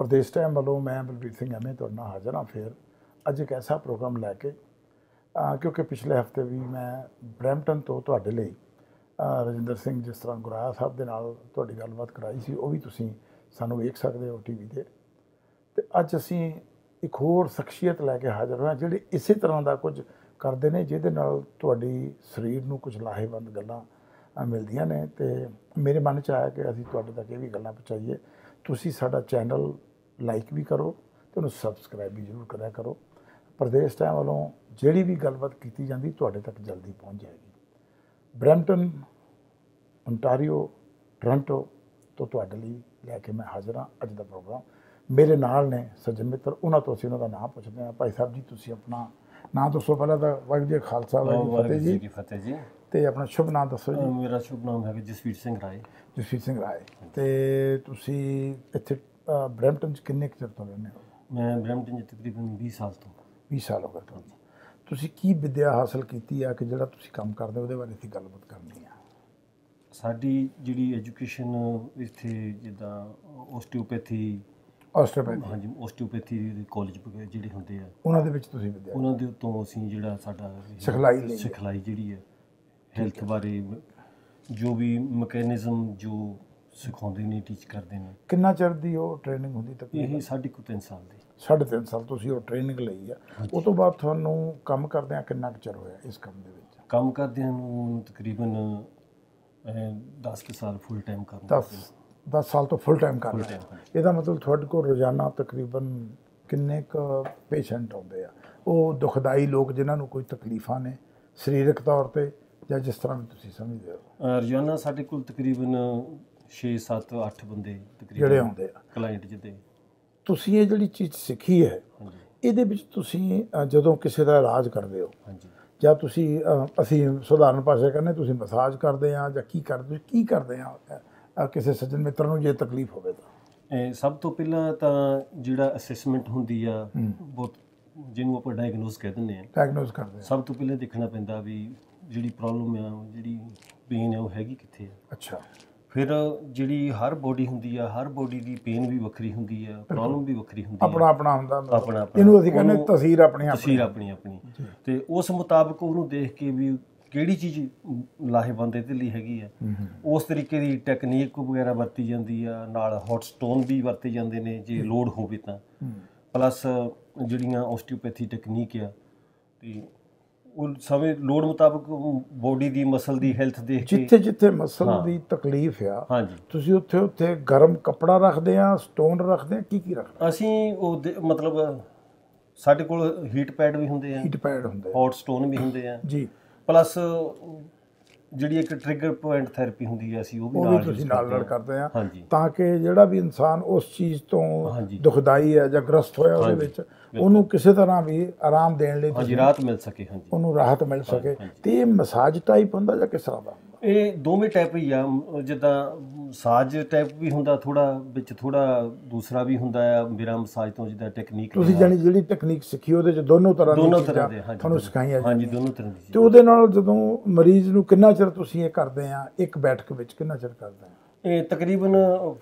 Pradesh time ਵੱਲੋਂ ਮੈਂ Balbir Singh MA ਤੁਹਾਡੇ ਨਾਲ ਹਾਜ਼ਰ ਹਾਂ ਫਿਰ। ਅੱਜ ਇੱਕ ਐਸਾ ਪ੍ਰੋਗਰਾਮ ਲੈ ਕੇ ਕਿਉਂਕਿ ਪਿਛਲੇ ਹਫ਼ਤੇ ਵੀ ਮੈਂ ਬਰੈਂਪਟਨ ਤੋਂ ਤੁਹਾਡੇ ਲਈ ਰਜਿੰਦਰ ਸਿੰਘ ਜਿਸ ਤਰ੍ਹਾਂ ਗੁਰਾਇਆ ਸਾਹਿਬ ਦੇ ਨਾਲ ਤੁਹਾਡੀ ਗੱਲਬਾਤ ਕਰਾਈ ਸੀ, ਉਹ ਵੀ ਤੁਸੀਂ ਸਾਨੂੰ ਵੇਖ ਸਕਦੇ ਹੋ ਟੀਵੀ ਤੇ। ਤੇ ਅੱਜ ਅਸੀਂ ਇੱਕ ਹੋਰ ਸ਼ਖਸੀਅਤ ਲੈ ਕੇ ਹਾਜ਼ਰ ਹੋਏ ਹਾਂ, ਜਿਹੜੇ ਇਸੇ ਤਰ੍ਹਾਂ ਦਾ ਕੁਝ ਕਰਦੇ ਨੇ, ਜਿਹਦੇ ਨਾਲ ਤੁਹਾਡੀ ਸਰੀਰ ਨੂੰ ਕੁਝ ਲਾਹੇਵੰਦ ਗੱਲਾਂ ਮਿਲਦੀਆਂ ਨੇ। ਤੇ ਮੇਰੇ ਮਨ ਚ ਆਇਆ ਕਿ ਅਸੀਂ ਤੁਹਾਡੇ ਤੱਕ ਇਹ ਵੀ ਗੱਲਾਂ ਪਹੁੰਚਾਈਏ। ਤੁਸੀਂ ਸਾਡਾ ਚੈਨਲ ਲਾਈਕ ਵੀ ਕਰੋ ਤੇ ਉਹਨੂੰ ਸਬਸਕ੍ਰਾਈਬ ਵੀ ਜ਼ਰੂਰ ਕਰਿਆ ਕਰੋ। ਪ੍ਰਦੇਸ਼ ਟਾਈਮ ਵੱਲੋਂ ਜਿਹੜੀ ਵੀ ਗੱਲਬਾਤ ਕੀਤੀ ਜਾਂਦੀ ਤੁਹਾਡੇ ਤੱਕ ਜਲਦੀ ਪਹੁੰਚ ਜਾਏਗੀ। ਬਰੈਂਪਟਨ ontario ਟੋਰਾਂਟੋ ਤੋਂ ਤੁਹਾਡੇ ਲਈ ਲੈ ਕੇ ਮੈਂ ਹਾਜ਼ਰ ਹਾਂ ਅੱਜ ਦਾ ਪ੍ਰੋਗਰਾਮ। ਮੇਰੇ ਨਾਲ ਨੇ ਸੱਜਣ ਮਿੱਤਰ ਉਹਨਾਂ ਤੋਂ ਅਸੀਂ ਉਹਨਾਂ ਦਾ ਨਾਮ ਪੁੱਛਦੇ ਹਾਂ। ਭਾਈ ਸਾਹਿਬ ਜੀ ਤੁਸੀਂ ਆਪਣਾ ਨਾਮ ਦੱਸੋ ਪਹਿਲਾਂ ਤਾਂ। ਵਾਹਿਗੁਰੂ ਜੀ ਖਾਲਸਾ ਵਾਹਿਗੁਰੂ ਜੀ ਕੀ ਫਤਿਹ ਜੀ ਤੇ ਆਪਣਾ ਸ਼ੁਭ ਨਾਮ ਦੱਸੋ ਜੀ। ਮੇਰਾ ਸ਼ੁਭ ਨਾਮ ਹੈ ਜਸਵੀਰ ਸਿੰਘ ਰਾਏ। ਜਸਵੀਰ ਸਿੰਘ ਰਾਏ। ਤੇ ਤੁਸੀਂ ਇੱਥੇ ਬਰੈਂਪਟਨ ਚ ਕਿੰਨੇ ਕੁ ਚਿਰ ਤੋਂ ਰਹਿੰਦੇ ਹੋ? ਮੈਂ ਬ੍ਰਹਮਟਨ 'ਚ ਤਕਰੀਬਨ 20 ਸਾਲ ਤੋਂ। 20 ਸਾਲ ਹੋ ਗਏ ਤੁਹਾਨੂੰ ਤੁਸੀਂ ਕੀ ਵਿਦਿਆ ਹਾਸਲ ਕੀਤੀ ਆ ਕਿ ਜਿਹੜਾ ਤੁਸੀਂ ਕੰਮ ਕਰਦੇ ਹੋ ਉਹਦੇ ਬਾਰੇ ਅਸੀਂ ਗੱਲਬਾਤ ਕਰਨੀ ਆ? ਸਾਡੀ ਜਿਹੜੀ ਐਜੂਕੇਸ਼ਨ ਇੱਥੇ ਜਿੱਦਾਂ ਓਸਟੀਓਪੈਥੀ ਆਸਟ੍ਰੇਲੀਆ ਹਾਂਜੀ ਓਸਟੀਓਪੈਥੀ ਦੇ ਕਾਲਜ ਜਿਹੜੇ ਹੁੰਦੇ ਆ। ਉਹਨਾਂ ਦੇ ਵਿੱਚ ਤੁਸੀਂ ਵਿਦਿਆ ਉਹਨਾਂ ਦੇ ਉੱਤੋਂ ਅਸੀਂ ਜਿਹੜਾ ਸਾਡਾ ਸਿਖਲਾਈ ਲਈ। ਸਿਖਲਾਈ ਜਿਹੜੀ ਹੈ ਹੈਲਥ ਬਾਰੇ ਜੋ ਵੀ ਮੈਕੈਨਿਜ਼ਮ ਜੋ ਸਿਖਾਉਂਦੇ ਨੇ ਟੀਚ ਕਰਦੇ ਨੇ। ਕਿੰਨਾ ਚਿਰ ਦੀ ਉਹ ਟ੍ਰੇਨਿੰਗ ਹੁੰਦੀ ਤਕਰੀਬਨ ਇਹ ਸਾਢੇ ਕੁ ਤਿੰਨ ਸਾਲ ਦੀ। ਸਾਢੇ ਤਿੰਨ ਸਾਲ ਤੁਸੀਂ ਉਹ ਟ੍ਰੇਨਿੰਗ ਲਈ ਆ। ਉਸ ਤੋਂ ਬਾਅਦ ਤੁਹਾਨੂੰ ਕੰਮ ਕਰਦਿਆਂ ਕਿੰਨਾ ਕੁ ਚਿਰ ਹੋਇਆ ਇਸ ਕੰਮ ਦੇ ਵਿੱਚ? ਕੰਮ ਕਰਦਿਆਂ ਨੂੰ ਤਕਰੀਬਨ 10 ਕੁ ਸਾਲ ਫੁੱਲ ਟਾਈਮ ਕੰਮ 10 10 ਸਾਲ ਤੋਂ ਫੁੱਲ ਟਾਈਮ ਕਰ ਰਹੇ ਇਹਦਾ ਮਤਲਬ ਤੁਹਾਡੇ ਕੋਲ ਰੋਜ਼ਾਨਾ ਤਕਰੀਬਨ ਕਿੰਨੇ ਕੁ ਪੇਸ਼ੈਂਟ ਆਉਂਦੇ ਆ? ਉਹ ਦੁਖਦਾਈ ਲੋਕ ਜਿਨ੍ਹਾਂ ਨੂੰ ਕੋਈ ਤਕਲੀਫਾਂ ਨੇ ਸਰੀਰਕ ਤੌਰ ਤੇ ਜਾਂ ਜਿਸ ਤਰ੍ਹਾਂ ਵੀ ਤੁਸੀਂ ਸਮਝਦੇ ਹੋ? ਰੋਜ਼ਾਨਾ ਸਾਡੇ ਕੋਲ ਤਕਰੀਬਨ 6 7 8 ਬੰਦੇ ਤਕਰੀਬਨ ਜਿਹੜੇ ਆਉਂਦੇ ਆ। ਕਲਾਇੰਟ ਜਿੱਦੇ। ਤੁਸੀਂ ਇਹ ਜਿਹੜੀ ਚੀਜ਼ ਸਿੱਖੀ ਹੈ ਇਹਦੇ ਵਿੱਚ ਤੁਸੀਂ ਜਦੋਂ ਕਿਸੇ ਦਾ ਇਲਾਜ ਕਰਦੇ ਹੋ ਹਾਂਜੀ। ਜਾਂ ਤੁਸੀਂ ਅਸੀਂ ਸਧਾਰਨ ਭਾਸ਼ਾ ਕਹਿੰਦੇ ਤੁਸੀਂ ਮਸਾਜ ਕਰਦੇ ਆ ਜਾਂ ਕੀ ਕਰਦੇ ਕੀ ਕਰਦੇ ਆ ਕਿਸੇ ਸੱਜਣ ਮਿੱਤਰ ਨੂੰ ਜੇ ਤਕਲੀਫ ਹੋਵੇ ਤਾਂ? ਸਭ ਤੋਂ ਪਹਿਲਾਂ ਤਾਂ ਜਿਹੜਾ ਅਸੈਸਮੈਂਟ ਹੁੰਦੀ ਆ। ਬਹੁਤ ਜਿਹਨੂੰ ਆਪਾਂ ਡਾਇਗਨੋਸ ਕਹਿ ਦਿੰਦੇ ਆ ਡਾਇਗਨੋਸ ਕਰਦੇ ਆ ਸਭ ਤੋਂ ਪਹਿਲਾਂ ਦੇਖਣਾ ਪੈਂਦਾ ਵੀ ਜਿਹੜੀ ਪ੍ਰੋਬਲਮ ਆ ਜਿਹੜੀ ਪੇਨ ਆ ਉਹ ਹੈਗੀ ਕਿੱਥੇ ਆ। ਅੱਛਾ। ਫਿਰ ਜਿਹੜੀ ਹਰ ਬੋਡੀ ਹੁੰਦੀ ਆ ਹਰ ਬੋਡੀ ਦੀ ਪੇਨ ਵੀ ਵੱਖਰੀ ਹੁੰਦੀ ਆ ਪ੍ਰੋਬਲਮ ਵੀ ਵੱਖਰੀ ਹੁੰਦੀ ਆ। ਆਪਣਾ ਆਪਣਾ ਹੁੰਦਾ। ਆਪਣਾ ਆਪਣਾ। ਇਹਨੂੰ ਅਸੀਂ ਕਹਿੰਦੇ ਤਸਵੀਰ ਆਪਣੀ ਆਪਣੀ। ਤਸਵੀਰ ਆਪਣੀ ਆਪਣੀ। ਤੇ ਉਸ ਮੁਤਾਬਕ ਉਹਨੂੰ ਦੇਖ ਕੇ ਵੀ ਕਿਹੜੀ ਚੀਜ਼ ਲਾਹੇਵੰਦ ਇਹਦੇ ਲਈ ਹੈਗੀ ਆ। ਉਸ ਤਰੀਕੇ ਦੀ ਟੈਕਨੀਕ ਵਗੈਰਾ ਵਰਤੀ ਜਾਂਦੀ ਆ ਨਾਲ ਹੌਟ ਸਟੋਨ ਵੀ ਵਰਤੇ ਜਾਂਦੇ ਨੇ ਜੇ ਲੋਡ ਹੋਵੇ ਤਾਂ। ਪਲੱਸ ਜਿਹੜੀਆਂ ਆਸਟੀਓਪੈਥੀ ਟੈਕਨੀਕ ਆ ਤੇ ਉਹ ਸਮੇਂ ਲੋਡ ਮੁਤਾਬਕ ਬੋਡੀ ਦੀ ਮਸਲ ਦੀ ਹੈਲਥ ਦੇਖ ਕੇ ਜਿੱਥੇ ਜਿੱਥੇ ਮਸਲ। ਦੀ ਤਕਲੀਫ ਆ ਹਾਂਜੀ। ਤੁਸੀਂ ਉੱਥੇ ਉੱਥੇ ਗਰਮ ਕੱਪੜਾ ਰੱਖਦੇ ਆ ਸਟੋਨ ਰੱਖਦੇ ਆ ਕੀ ਕੀ ਰੱਖਦੇ ਅਸੀਂ ਉਹ ਦੇ- ਮਤਲਬ ਸਾਡੇ ਕੋਲ ਹੀਟ ਪੈਡ ਵੀ ਹੁੰਦੇ ਆ। ਹੀਟ ਪੈਡ ਹੁੰਦੇ ਆ। ਹੌਟ ਸਟੋਨ ਵੀ ਹੁੰਦੇ ਆ। ਜੀ। ਪਲੱਸ ਜਿਹੜੀ ਇੱਕ ਟ੍ਰਿਗਰ ਪੁਆਇੰਟ ਥੈਰੇਪੀ ਹੁੰਦੀ ਹੈ ਅਸੀਂ ਉਹ ਵੀ ਨਾਲ ਤੁਸੀਂ ਨਾਲ ਨਾਲ। ਕਰਦੇ ਆ ਤਾਂ ਕਿ ਜਿਹੜਾ ਵੀ ਇਨਸਾਨ ਉਸ ਚੀਜ਼ ਤੋਂ। ਦੁਖਦਾਈ ਹੈ ਜਾਂ ਗ੍ਰਸਤ ਹੋਇਆ ਉਹਦੇ ਵਿੱਚ ਉਹਨੂੰ ਕਿਸੇ ਤਰ੍ਹਾਂ ਵੀ ਆਰਾਮ ਦੇਣ ਲਈ ਹਾਂਜੀ ਰਾਤ ਮਿਲ ਸਕੇ ਹਾਂਜੀ। ਉਹਨੂੰ ਰਾਹਤ ਮਿਲ ਸਕੇ। ਤੇ ਇਹ ਮਸਾਜ ਟਾਈਪ ਹੁੰਦਾ ਜਾਂ ਕਿਸ ਤਰ੍ਹਾਂ ਦਾ? ਇਹ ਦੋਵੇਂ ਟਾਈਪ ਹੀ ਆ। ਜਿੱਦਾਂ ਮਸਾਜ ਟਾਈਪ ਵੀ ਹੁੰਦਾ ਥੋੜਾ ਵਿੱਚ ਥੋੜਾ ਦੂਸਰਾ ਵੀ ਹੁੰਦਾ ਆ। ਮੇਰਾ ਮਸਾਜ ਤੋਂ ਜਿੱਦਾਂ ਟੈਕਨੀਕ ਤੁਸੀਂ ਜਾਨੀ ਜਿਹੜੀ ਟੈਕਨੀਕ ਸਿੱਖੀ ਉਹਦੇ ਚ ਦੋਨੋਂ ਤਰ੍ਹਾਂ ਦੋਨੋਂ ਤਰ੍ਹਾਂ ਦੇ ਹਾਂਜੀ ਤੁਹਾਨੂੰ ਸਿਖਾਈਆਂ ਹਾਂਜੀ। ਦੋਨੋਂ ਤਰ੍ਹਾਂ ਦੀ ਤੇ। ਉਹਦੇ ਨਾਲ ਜਦੋਂ ਮਰੀਜ਼ ਨੂੰ ਕਿੰਨਾ ਚਿਰ ਤੁਸੀਂ ਇਹ ਕਰਦੇ ਆ? ਇੱਕ ਬੈਠਕ ਵਿੱਚ ਕਿੰਨਾ ਚਿਰ ਕਰਦੇ ਆ? ਇਹ ਤਕਰੀਬਨ